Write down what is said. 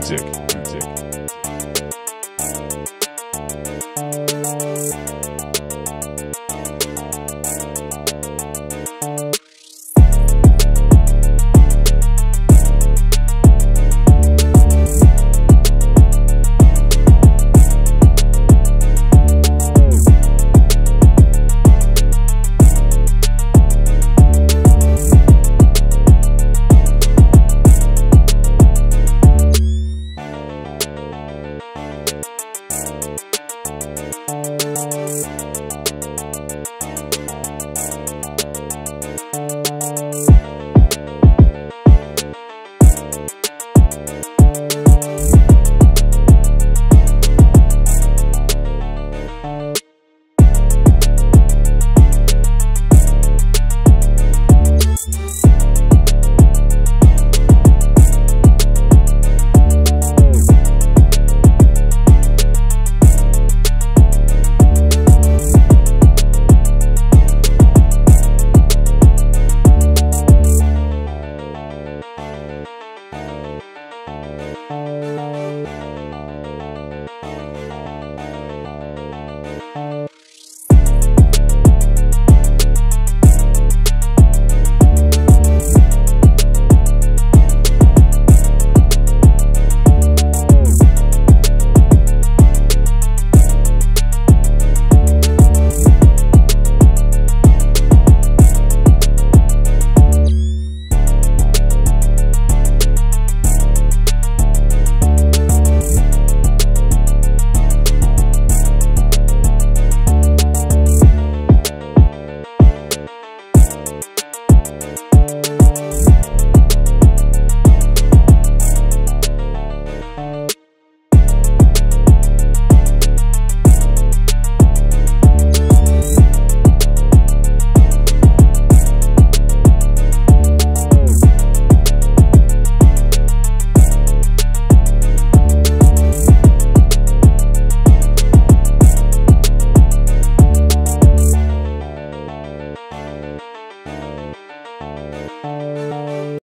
Kühlcheck.